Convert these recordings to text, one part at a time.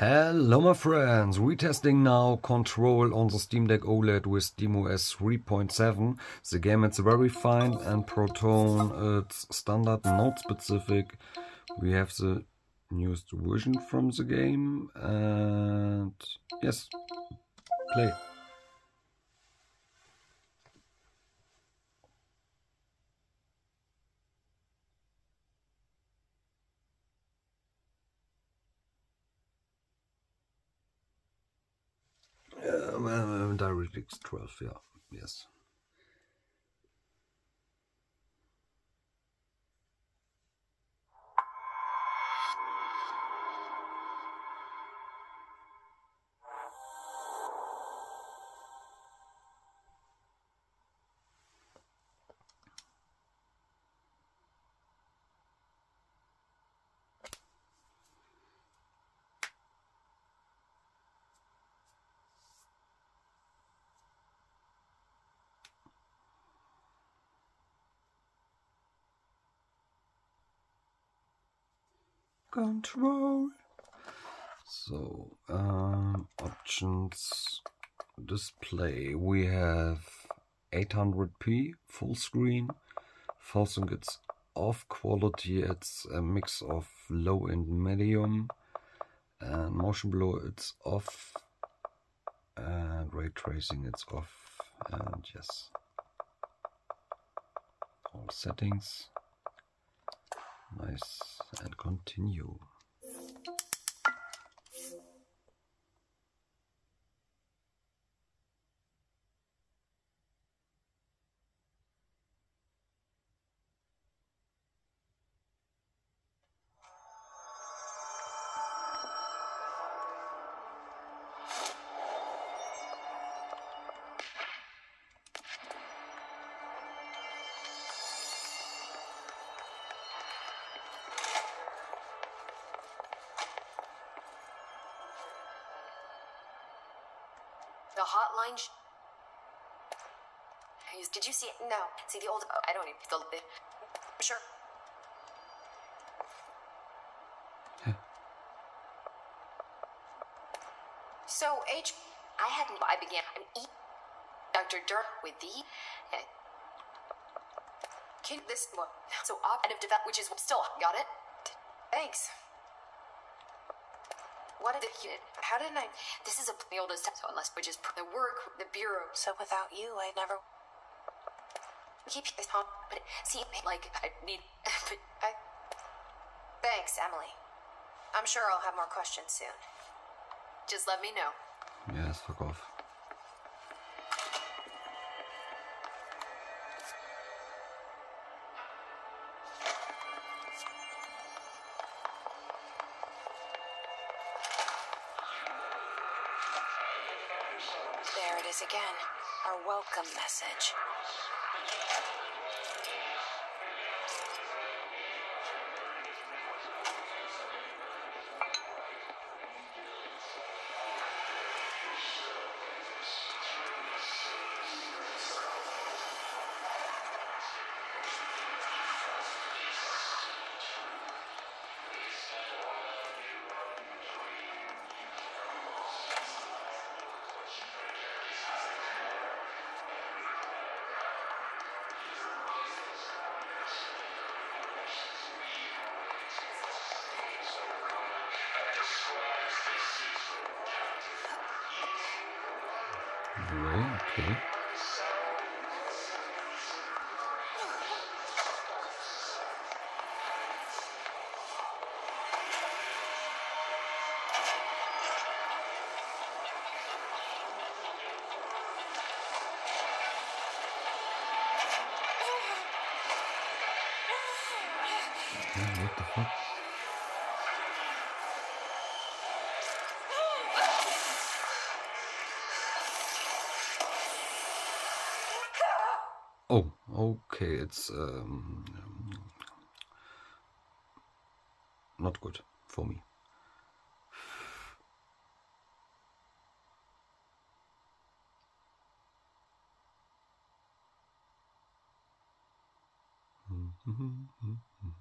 Hello my friends, retesting now Control on the Steam Deck OLED with SteamOS 3.7. The game it's very fine and Proton it's standard, not specific. We have the newest version from the game and yes, play. Uh, DirectX 12, yeah, yes. Control. So, um, options, display, we have 800p full screen. Forcing it's off quality, it's a mix of low and medium. And motion blur, it's off. And ray tracing, it's off. And yes, all settings. Nice. And continue. The hotline. Did you see it? No. See the old. I don't need the. Sure. so H, I hadn't. I began. I'm E. Dr. Dirk with the. Uh, can this well, so operative develop, which is still got it. Thanks. What did you? How did I? This is a the oldest so unless which is the work the bureau. So without you, I never keep this home. But see, like I need. But I. Thanks, Emily. I'm sure I'll have more questions soon. just let me know. Yes, fuck off. There it is again. Our welcome message. Okay. What the fuck? Oh, okay, it's um, not good for me. Mm-hmm, mm-hmm, mm-hmm.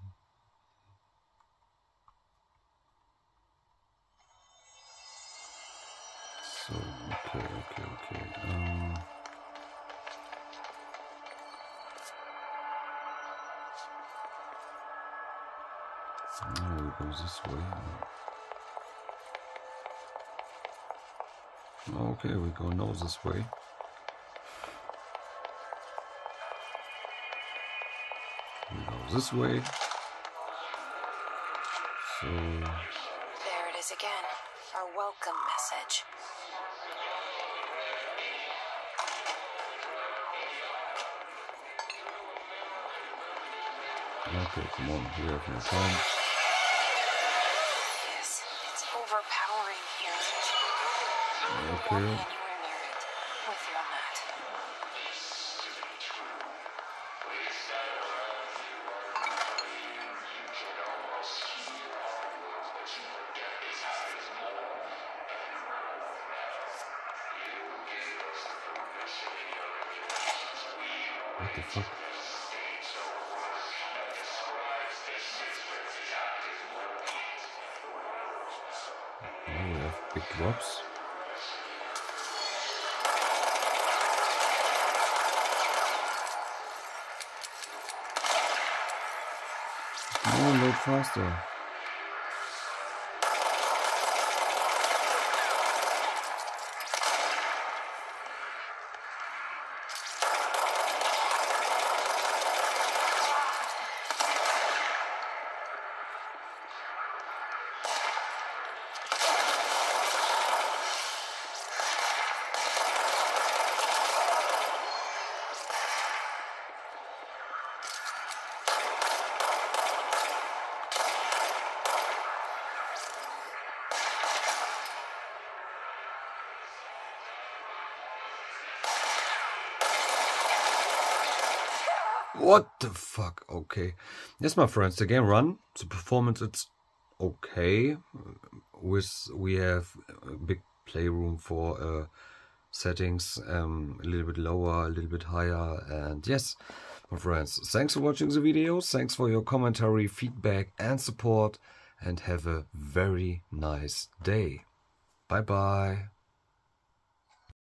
No, we go this way. Okay, we go now this way. We go this way. So, There it is again. Our welcome message. Okay, come on, we time. Yes, it's overpowering here. Okay. Anywhere near it. With you on that. What the fuck? Have big drops. On, load faster. What the fuck? Okay. Yes, my friends, the game run. The performance it's okay. With we have a big playroom for uh, settings, um, a little bit lower, a little bit higher, and yes, my friends, thanks for watching the videos. Thanks for your commentary, feedback, and support, and have a very nice day. Bye bye.